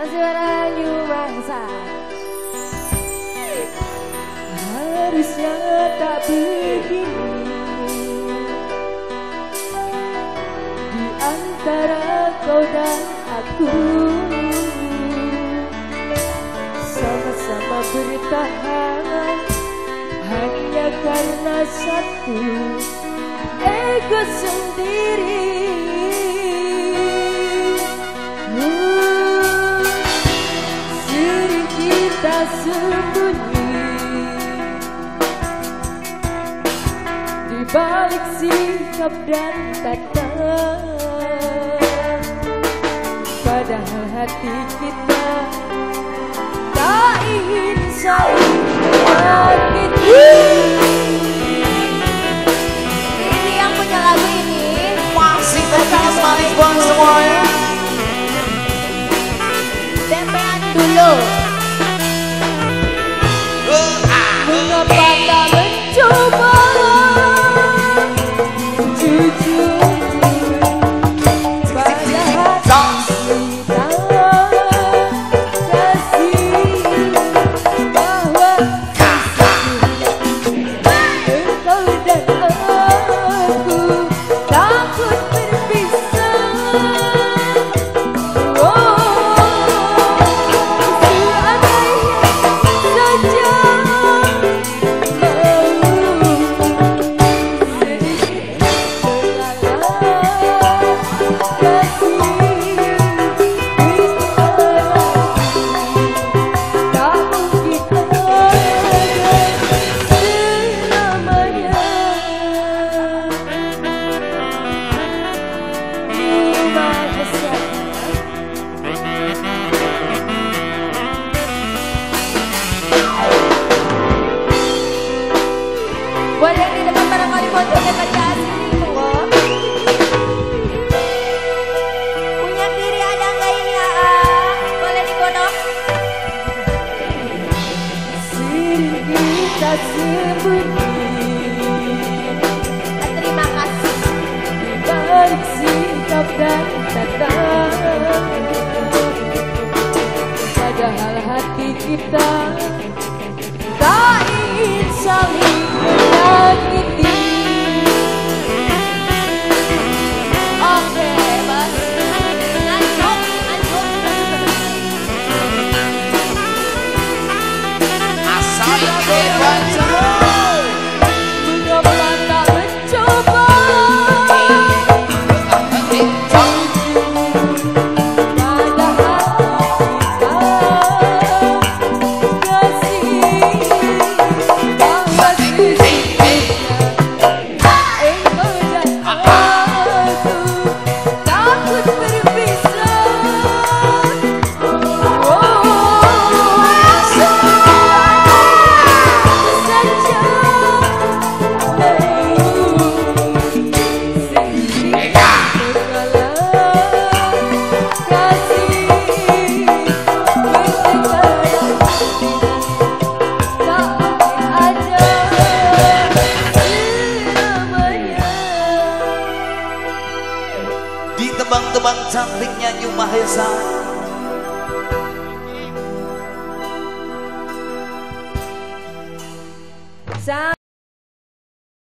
Suara Mahesa Harusnya tak begini. Di antara kau dan aku. Sama-sama bertahan. Hanya karena satu. Ego sendiri balik sikap dan tata padahal hati kita tak ingin saling menyakiti ini yang punya lagu ini. Masih terus manis buat semuanya. Tempean dulu Terima kasih. Balik sikap dan Padahal hati kita tebang-tebang cantiknya Yu Mahesa. Sa